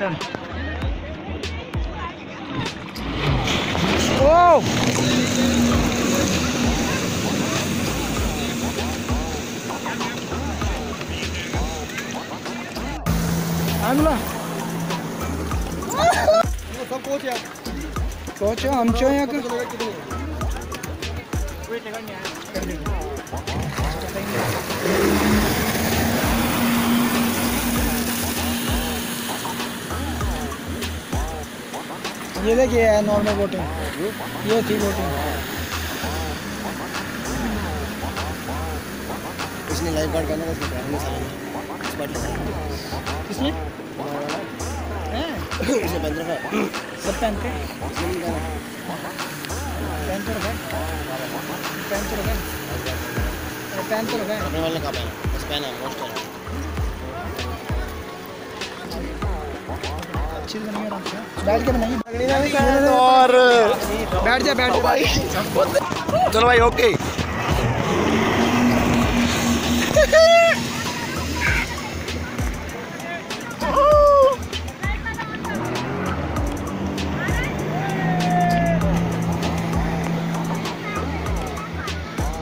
यार ओ आणला सब कोच है कोच आमच्या या ये देखिए है नॉर्मल बोटिंग ये थी बोटिंग इसने लाइफ गार्ड करना था स्पॉट लगा किसने? हैं। इसने बंद रखा सब नहीं कहा पहन तो रखा। पहन तो रखा है। पहन तो रखा है। अपने वाले का पहना बस पहना मोस्ट अच्छी बनी है आराम से। बैठ के बनाइए और बैठ जा बैठ जा। भाई चलो भाई ओके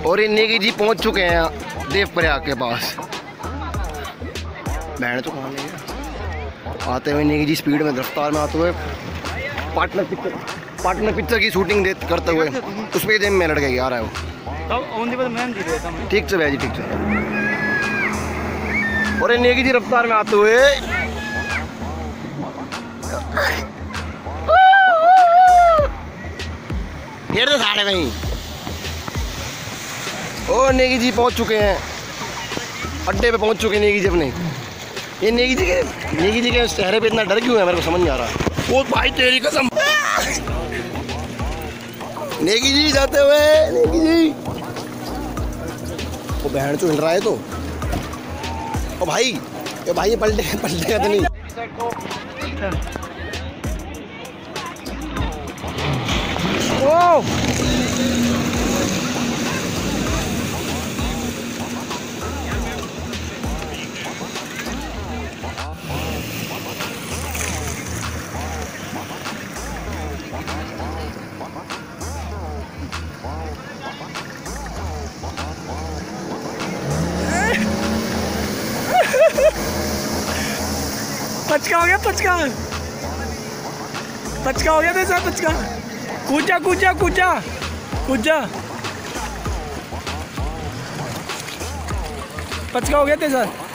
और ये नेगी जी पहुँच चुके हैं देव प्रयाग के पास। बैंड तो कहाँ ले गया? आते हुए नेगी जी स्पीड में रफ्तार में आते हुए। पार्टनर पिक्चर पार्टनर पिक्चर की शूटिंग दे करते हुए उसमें जिम में लड़के आ रहा है वो। ठीक से भैया जी ठीक से और नेगी जी रफ्तार में आते हुए। फिर तो साढ़े वहीं। ओ नेगी जी पहुँच चुके हैं। अड्डे पे पहुँच चुके हैं नेगी जी अपने। ये नेगी जी के नेगी जी के चेहरे पे इतना डर क्यों है? मेरे को समझ नहीं आ रहा। ओ भाई तेरी कसम। नेगी जी जाते हुए नेगी जी। वो बहन चो हिल रहा है तो। ओ भाई ये भाई ये पलटे पलटेगा तो नहीं। पचका हो गया, पचका। पचका हो गया साथ, पचका। कूचा कूचा कूचा कूचा। पचका हो गया साथ।